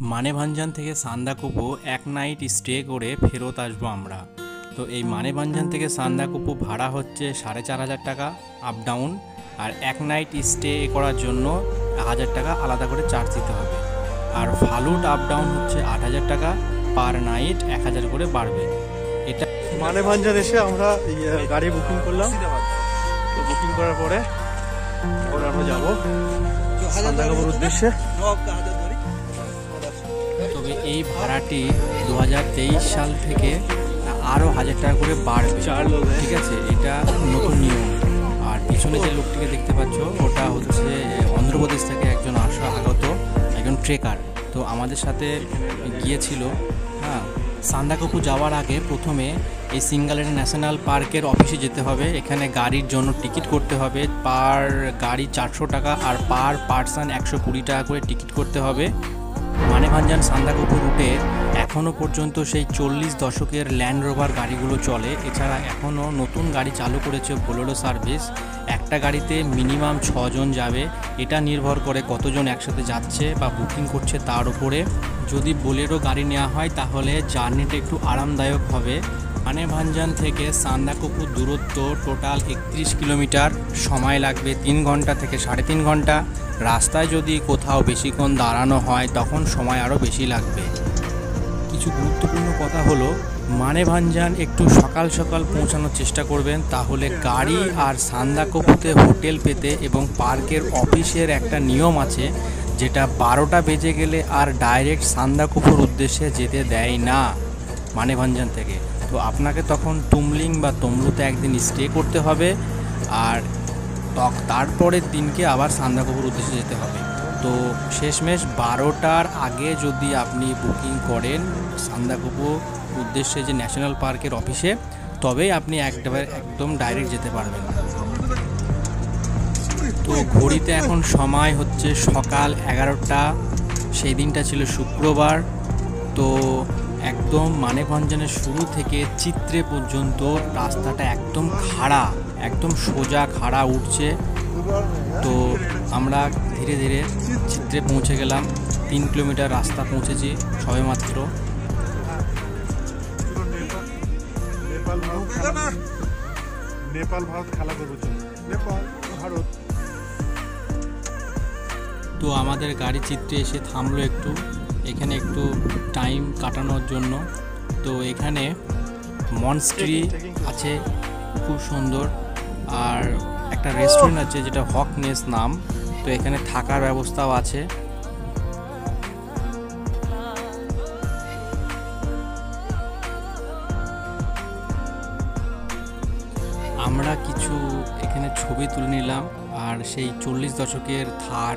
মানেভাঞ্জান থেকে সান্দাকুপু এক night stay করে ফেরত আসব আমরা। তো এই মানে মানেভাঞ্জান থেকে সান্দাকুপু ভাড়া হচ্ছে সাড়ে চার হাজার টাকা আপ ডাউন আর এক নাইট স্টে করার জন্য হাজার টাকা আলাদা করে চার্জ দিতে হবে। আর ফালুট আপ ডাউন হচ্ছে আট হাজার টাকা পার নাইট এক হাজার করে বাড়বে। এটা মানে ভাঞ্জান এসে আমরা গাড়ি বুকিং করলাম। তো বুকিং করার পরে আমরা যাব সান্দাকাপুর উদ্দেশ্যে। তবে এই ভাড়াটি দু হাজার তেইশ সাল থেকে আরও হাজার টাকা করে বাড়বে। ঠিক আছে? এটা নতুন নিয়ম। আর পিছনে যে লোকটিকে দেখতে পাচ্ছ, ওটা হচ্ছে অন্ধ্রপ্রদেশ থেকে একজন আসা আগত, একজন ট্রেকার। তো আমাদের সাথে গিয়েছিল হ্যাঁ সান্দাকপু যাওয়ার আগে প্রথমে এই সিঙ্গালের ন্যাশনাল পার্কের অফিসে যেতে হবে। এখানে গাড়ির জন্য টিকিট করতে হবে। পার গাড়ি চারশো টাকা আর পার পার্সন একশো কুড়ি টাকা করে টিকিট করতে হবে। মানেভাঞ্জান সান্দাকপু রুটে এখনও পর্যন্ত সেই চল্লিশ দশকের ল্যান্ড রোভার গাড়িগুলো চলে। এছাড়া এখনও নতুন গাড়ি চালু করেছে বোলেরো সার্ভিস। একটা গাড়িতে মিনিমাম ছজন যাবে। এটা নির্ভর করে কতজন একসাথে যাচ্ছে বা বুকিং করছে তার উপরে। যদি বোলেরো গাড়ি নেওয়া হয় তাহলে জার্নিটা একটু আরামদায়ক হবে। মানেভাঞ্জান থেকে সান্দাকপু দূরত্ব টোটাল একত্রিশ কিলোমিটার। সময় লাগবে তিন ঘণ্টা থেকে সাড়ে তিন ঘণ্টা। রাস্তায় যদি কোথাও বেশিক্ষণ দাঁড়ানো হয়, তখন সময় আরও বেশি লাগবে। কিছু গুরুত্বপূর্ণ কথা হলো, মানেভাঞ্জান একটু সকাল সকাল পৌঁছানোর চেষ্টা করবেন, তাহলে গাড়ি আর সান্দাকপুতে হোটেল পেতে এবং পার্কের অফিসের একটা নিয়ম আছে, যেটা বারোটা বেজে গেলে আর ডাইরেক্ট সান্দাকপুর উদ্দেশ্যে যেতে দেয় না, মানেভাঞ্জান থেকে। তো আপনাকে তখন তুমলিং বা তমলুতে একদিন স্টে করতে হবে, আর তক- তারপরের দিনকে আবার সান্দাকপুর উদ্দেশ্যে যেতে হবে। তো শেষমেশ বারোটার আগে যদি আপনি বুকিং করেন সান্দাকপু উদ্দেশ্যে যে ন্যাশনাল পার্কের অফিসে, তবেই আপনি একবার একদম ডাইরেক্ট যেতে পারবেন। তো ঘড়িতে এখন সময় হচ্ছে সকাল এগারোটা। সেই দিনটা ছিল শুক্রবার। তো একদম মানেভঞ্জনের শুরু থেকে চিত্রে পর্যন্ত রাস্তাটা একদম খাড়া। একদম সোজা খাড়া উঠছে। তো আমরা ধীরে ধীরে চিত্রে পৌঁছে গেলাম। তিন কিলোমিটার রাস্তা পৌঁছেছি নেপাল ভারত খেলা নেপাল ভারত তো আমাদের গাড়ি চিত্রে এসে থামলো একটু। এখানে একটু টাইম কাটানোর জন্য। তো এখানে মনস্ট্রি আছে খুব সুন্দর। আর একটা রেস্টুরেন্ট আছে যেটা হক হকনেস নাম। তো এখানে থাকার ব্যবস্থাও আছে। আমরা কিছু এখানে ছবি তুলে নিলাম, আর সেই চল্লিশ দশকের থার।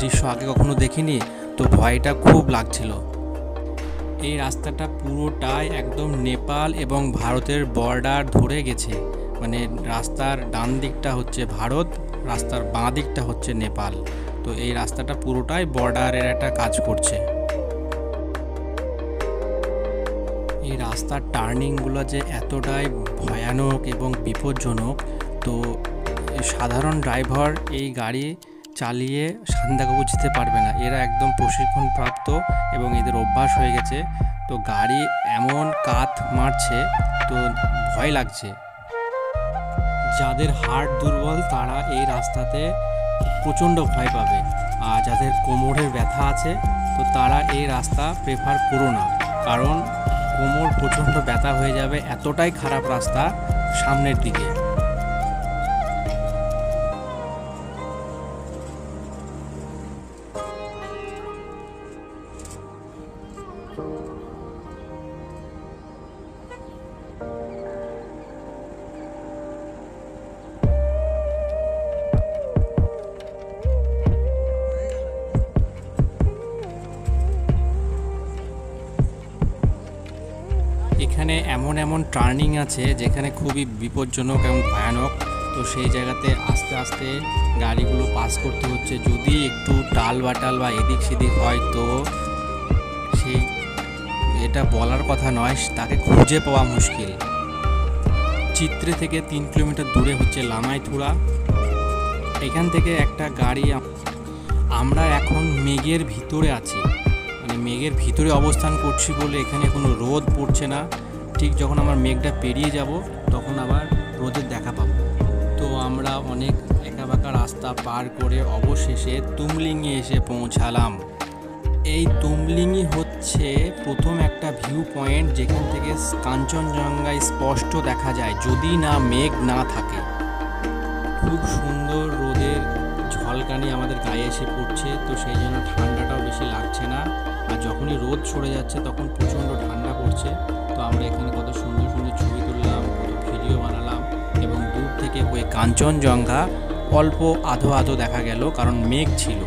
দৃশ্য আগে কখনো দেখিনি, তো ভয়টা খুব লাগছিল। এই রাস্তাটা পুরোটাই একদম নেপাল এবং ভারতের বর্ডার ধরে গেছে। মানে রাস্তার ডান দিকটা হচ্ছে ভারত, রাস্তার বাঁ দিকটা হচ্ছে নেপাল। তো এই রাস্তাটা পুরোটাই বর্ডারের একটা কাজ করছে। এই রাস্তার টার্নিংগুলো যে এতটাই ভয়ানক এবং বিপজ্জনক, তো সাধারণ ড্রাইভার এই গাড়ি চালিয়ে সান্দাকবু যেতে পারবে না। এরা একদম প্রশিক্ষণপ্রাপ্ত এবং এদের অভ্যাস হয়ে গেছে। তো গাড়ি এমন কাত মারছে, তো ভয় লাগছে। যাদের হার্ট দুর্বল, তারা এই রাস্তাতে প্রচণ্ড ভয় পাবে। আর যাদের কোমরের ব্যথা আছে, তো তারা এই রাস্তা প্রেফার করো না। কারণ কোমর প্রচণ্ড ব্যথা হয়ে যাবে, এতটাই খারাপ রাস্তা সামনের দিকে। এমন এমন টার্নিং আছে যেখানে খুবই বিপজ্জনক এবং ভয়ানক। তো সেই জায়গাতে আস্তে আস্তে গাড়িগুলো পাস করতে হচ্ছে। যদি একটু টাল বাটাল বা এদিক সেদিক হয় তো সেই এটা বলার কথা নয়, তাকে খুঁজে পাওয়া মুশকিল। চিত্রে থেকে তিন কিলোমিটার দূরে হচ্ছে লামাইথুড়া এখান থেকে একটা গাড়ি আমরা এখন মেঘের ভিতরে আছি। মানে মেঘের ভিতরে অবস্থান করছি বলে এখানে কোনো রোদ পড়ছে না। ঠিক যখন আমার মেঘটা পেরিয়ে যাব, তখন আবার রোদের দেখা পাবো। তো আমরা অনেক একাবাঁকা রাস্তা পার করে অবশেষে তুমলিংয়ে এসে পৌঁছালাম। এই তুমলিংই হচ্ছে প্রথম একটা ভিউ পয়েন্ট যেখান থেকে কাঞ্চনজঙ্ঘায় স্পষ্ট দেখা যায়, যদি না মেঘ না থাকে। খুব সুন্দর রোদের ঝলকানি আমাদের গায়ে এসে পড়ছে, তো সেই জন্য ঠান্ডাটাও বেশি লাগছে না। আর যখনই রোদ সরে যাচ্ছে, তখন প্রচণ্ড ঠান্ডা পড়ছে। আমরা এখানে কত সুন্দর সুন্দর ছবি তুললাম, কত ভিডিও বানালাম এবং দূর থেকে ওই কাঞ্চনজঙ্ঘা অল্প আধো আধো দেখা গেল কারণ মেঘ ছিল।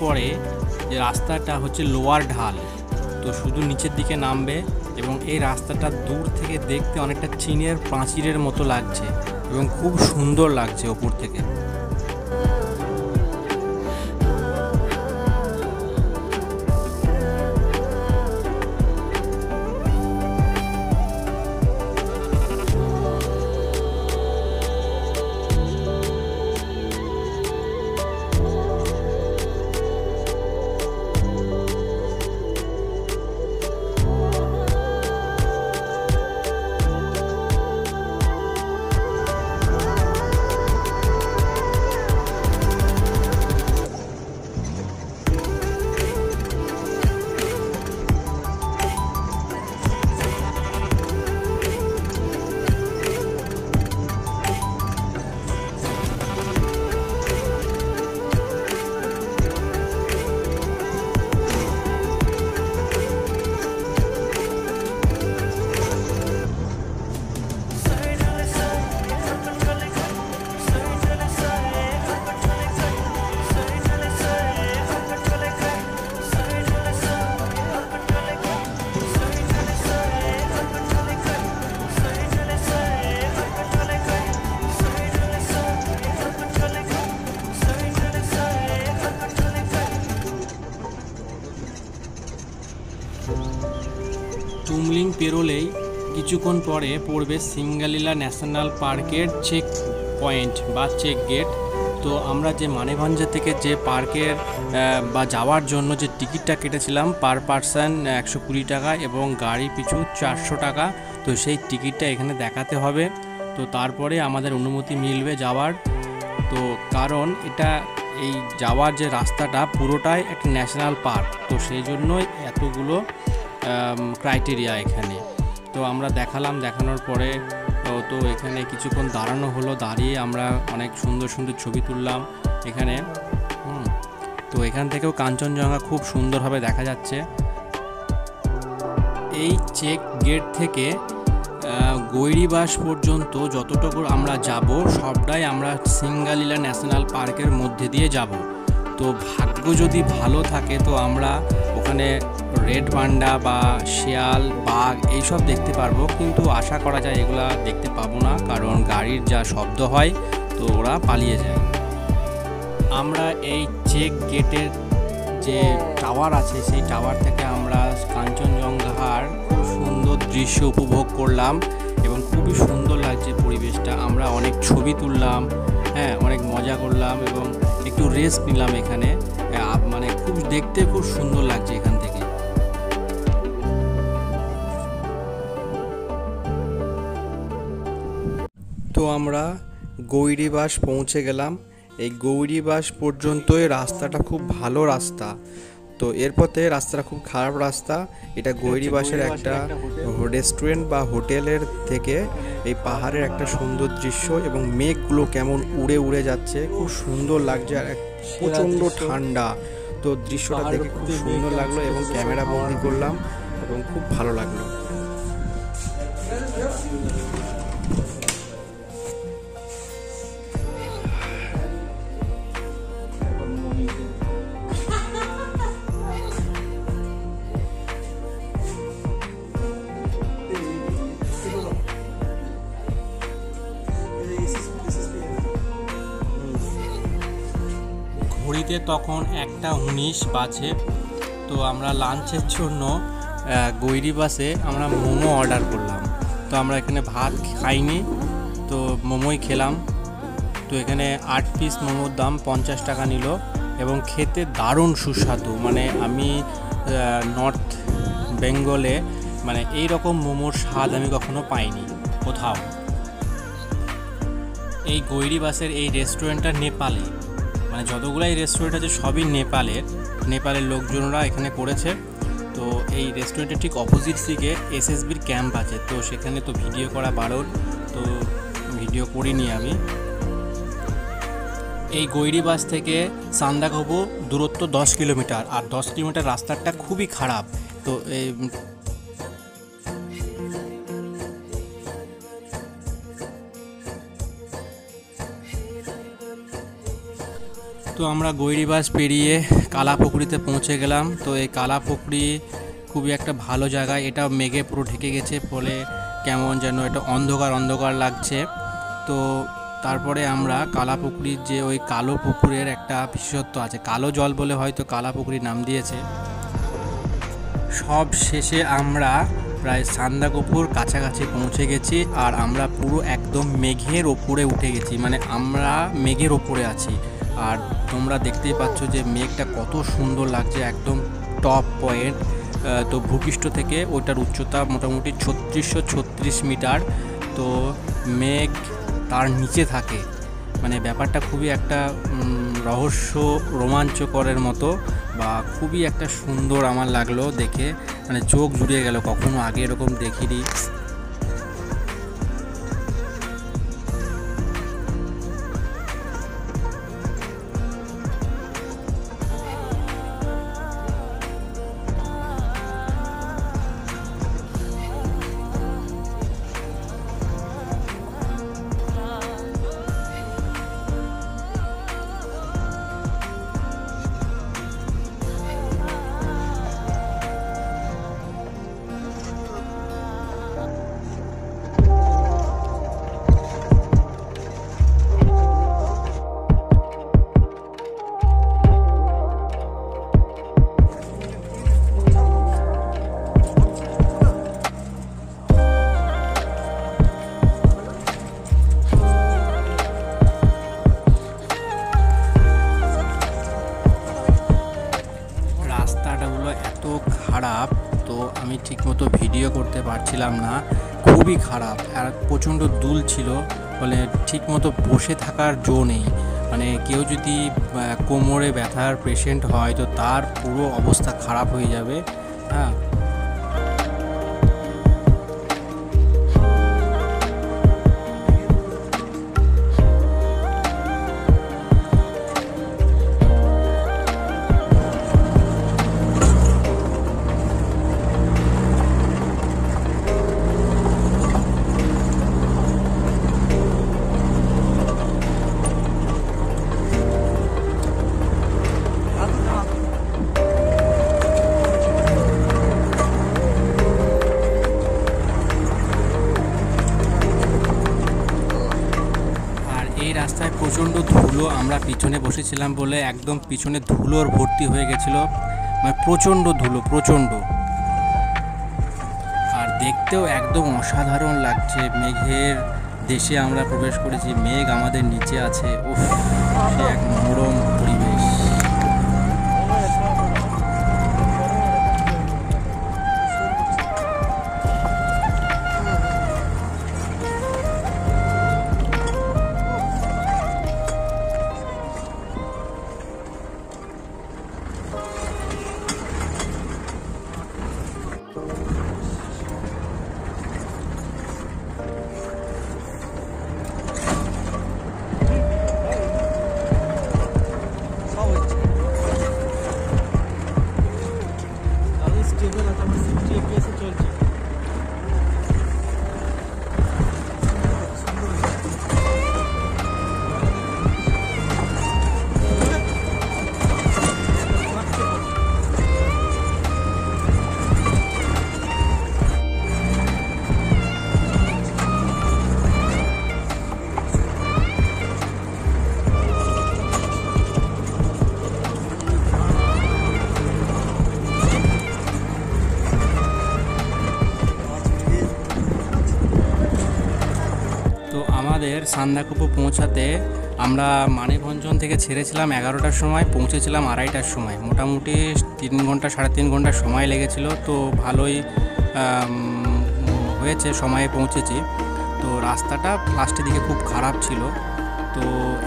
পরে যে রাস্তাটা হচ্ছে লোয়ার ঢাল, তো শুধু নিচের দিকে নামবে এবং এই রাস্তাটা দূর থেকে দেখতে অনেকটা চীনের প্রাচীরের মতো লাগছে এবং খুব সুন্দর লাগছে ওপর থেকে। কিছুক্ষণ পরে পড়বে সিঙ্গালীলা ন্যাশনাল পার্কের চেক পয়েন্ট বা চেক গেট তো আমরা যে মানেভঞ্জা থেকে যে পার্কের বা যাওয়ার জন্য যে টিকিটটা কেটেছিলাম পার পার্সন একশো কুড়ি টাকা এবং গাড়ি পিছু চারশো টাকা, তো সেই টিকিটটা এখানে দেখাতে হবে। তো তারপরে আমাদের অনুমতি মিলবে যাওয়ার। তো কারণ এটা, এই যাওয়ার যে রাস্তাটা পুরোটাই একটা ন্যাশনাল পার্ক, তো সেই জন্যই এতগুলো ক্রাইটেরিয়া এখানে। তো আমরা দেখালাম, দেখানোর পরে তো এখানে কিছুক্ষণ দাঁড়ানো হলো, দাঁড়িয়ে আমরা অনেক সুন্দর সুন্দর ছবি তুললাম এখানে। তো এখান থেকেও কাঞ্চনজঙ্ঘা খুব সুন্দরভাবে দেখা যাচ্ছে। এই চেক গেট থেকে গৈরিবাস পর্যন্ত যতটুকু আমরা যাব, সবটাই আমরা সিঙ্গালীলা ন্যাশনাল পার্কের মধ্যে দিয়ে যাব। তো ভাগ্য যদি ভালো থাকে, তো আমরা ওখানে রেড পান্ডা বা শিয়াল, বাঘ এইসব দেখতে পারব। কিন্তু আশা করা যায় এগুলা দেখতে পাবো না, কারণ গাড়ির যা শব্দ হয়, তো ওরা পালিয়ে যায়। আমরা এই চেক গেটের যে টাওয়ার আছে, সেই টাওয়ার থেকে আমরা কাঞ্চনজঙ্ঘার খুব সুন্দর দৃশ্য উপভোগ করলাম এবং খুবই সুন্দর লাগছে পরিবেশটা। আমরা অনেক ছবি তুললাম হ্যাঁ অনেক মজা করলাম এবং একটু রেস্ট নিলাম এখানে। মানে খুব দেখতে খুব সুন্দর লাগছে এখান। তো আমরা গৌরীবাস পৌঁছে গেলাম। এই গৌরীবাস পর্যন্তই রাস্তাটা খুব ভালো রাস্তা। তো এরপরে রাস্তাটা খুব খারাপ রাস্তা। এটা গৌরীবাসের একটা রেস্টুরেন্ট বা হোটেলের থেকে এই পাহাড়ের একটা সুন্দর দৃশ্য এবং মেঘগুলো কেমন উড়ে উড়ে যাচ্ছে। খুব সুন্দর লাগছে আর এক- প্রচণ্ড ঠান্ডা। তো দৃশ্যটা দেখে খুব সুন্দর লাগল এবং ক্যামেরা বন্দি করলাম এবং খুব ভালো লাগল। ঘড়িতে তখন একটা উনিশ বাজে। তো আমরা লাঞ্চের জন্য গৈরি বাসে আমরা মোমো অর্ডার করলাম। তো আমরা এখানে ভাত খাইনি, তো মোমোই খেলাম। তো এখানে আট পিস মোমোর দাম পঞ্চাশ টাকা নিল এবং খেতে দারুণ সুস্বাদু। মানে আমি নর্থ বেঙ্গলে মানে এই রকম মোমোর স্বাদ আমি কখনো পাইনি কোথাও। এই গৈরি বাসের এই রেস্টুরেন্টটা নেপালে। মানে যতগুলাই রেস্টুরেন্ট আছে সবই নেপালের নেপালের লোকজনরা এখানে করেছে। তো এই রেস্টুরেন্টের ঠিক অপোজিট দিকে এসএসবির ক্যাম্প আছে। তো সেখানে তো ভিডিও করা বারণ। তো ভিডিও করিনি আমি। এই গৈরি বাস থেকে সান্দাকবু দূরত্ব দশ কিলোমিটার। আর দশ কিলোমিটার রাস্তাটা খুবই খারাপ। তো তো আমরা গৈরিবাস পেরিয়ে কালাপুকুরিতে পৌঁছে গেলাম। তো এই কালাপুকুরি খুবই একটা ভালো জায়গা। এটা মেঘে পুরো ঢেকে গেছে, ফলে কেমন যেন এটা অন্ধকার অন্ধকার লাগছে। তো তারপরে আমরা কালাপুকুরির যে ওই কালো পুকুরের একটা বিশেষত্ব আছে, কালো জল বলে হয়তো কালাপুকুরি নাম দিয়েছে। সব শেষে আমরা প্রায় সান্দাকপুর কাছাকাছি পৌঁছে গেছি, আর আমরা পুরো একদম মেঘের ওপরে উঠে গেছি। মানে আমরা মেঘের ওপরে আছি। আর তোমরা দেখতেই পাচ্ছ যে মেঘটা কত সুন্দর লাগছে, একদম টপ পয়েন্ট তো ভূপৃষ্ঠ থেকে ওটার উচ্চতা মোটামুটি ছত্রিশশো ছত্রিশ মিটার। তো মেঘ তার নিচে থাকে। মানে ব্যাপারটা খুবই একটা রহস্য রোমাঞ্চকরের মতো বা খুবই একটা সুন্দর আমার লাগল দেখে। মানে চোখ জুড়িয়ে গেল, কখনো আগে এরকম দেখিনি। ঠিকমতো বসে থাকার জো নেই। মানে কেউ যদি কোমরে ব্যথার পেশেন্ট হয়, তো তার পুরো অবস্থা খারাপ হয়ে যাবে। হ্যাঁ? বসেছিলাম বলে একদম পিছনে ধুলোর ভর্তি হয়ে গেছিল। মানে প্রচণ্ড ধুলো, প্রচণ্ড। আর দেখতেও একদম অসাধারণ লাগছে। মেঘের দেশে আমরা প্রবেশ করেছি, মেঘ আমাদের নিচে আছে। উফ এক মনোরম আমাদের সান্দাকুপু পৌঁছাতে আমরা মানেভঞ্জন থেকে ছেড়েছিলাম এগারোটার সময়, পৌঁছেছিলাম আড়াইটার সময়। মোটামুটি তিন ঘণ্টা, সাড়ে তিন ঘণ্টা সময় লেগেছিল, তো ভালোই হয়েছে, সময়ে পৌঁছেছি। তো রাস্তাটা লাস্টের দিকে খুব খারাপ ছিল। তো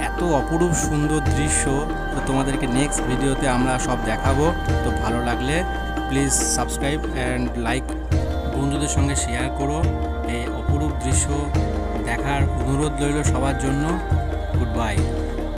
এত অপরূপ সুন্দর দৃশ্য, তো তোমাদেরকে নেক্সট ভিডিওতে আমরা সব দেখাবো। তো ভালো লাগলে প্লিজ সাবস্ক্রাইব অ্যান্ড লাইক বন্ধুদের সঙ্গে শেয়ার করো। এই অপরূপ দৃশ্য দেখার অনুরোধ রইল সবার জন্য। Good bye